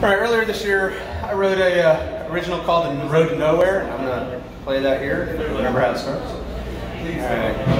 All right, earlier this year, I wrote a uh, original called "The Road to Nowhere." I'm gonna play that here. Remember how it starts? All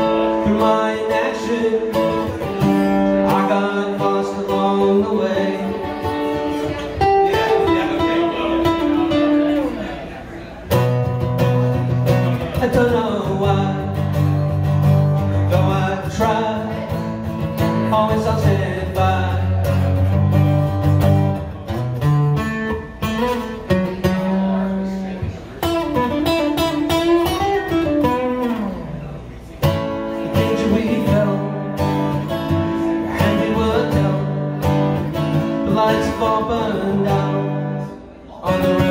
I got lost along the way. I don't know why, though I try, always I'll say. lights have all and out on the road.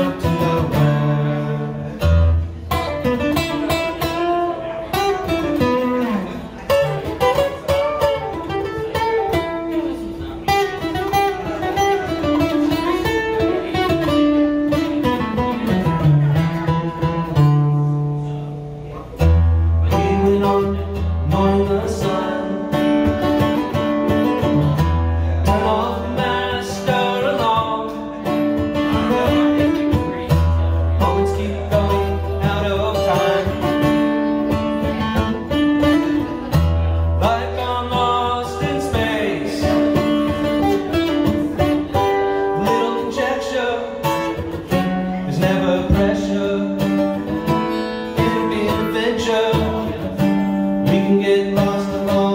can get lost along.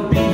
be